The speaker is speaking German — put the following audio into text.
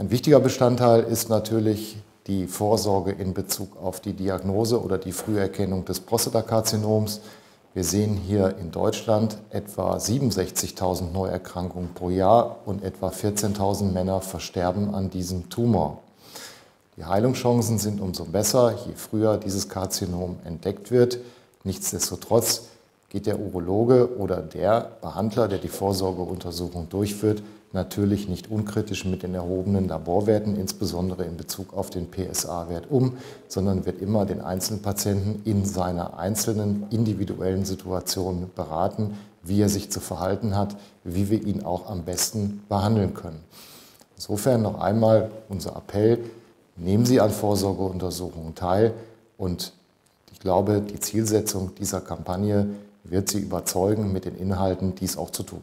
Ein wichtiger Bestandteil ist natürlich die Vorsorge in Bezug auf die Diagnose oder die Früherkennung des Prostatakarzinoms. Wir sehen hier in Deutschland etwa 67.000 Neuerkrankungen pro Jahr und etwa 14.000 Männer versterben an diesem Tumor. Die Heilungschancen sind umso besser, je früher dieses Karzinom entdeckt wird. Nichtsdestotrotz geht der Urologe oder der Behandler, der die Vorsorgeuntersuchung durchführt, natürlich nicht unkritisch mit den erhobenen Laborwerten, insbesondere in Bezug auf den PSA-Wert um, sondern wird immer den einzelnen Patienten in seiner einzelnen individuellen Situation beraten, wie er sich zu verhalten hat, wie wir ihn auch am besten behandeln können. Insofern noch einmal unser Appell, nehmen Sie an Vorsorgeuntersuchungen teil und ich glaube, die Zielsetzung dieser Kampagne wird Sie überzeugen, mit den Inhalten dies auch zu tun.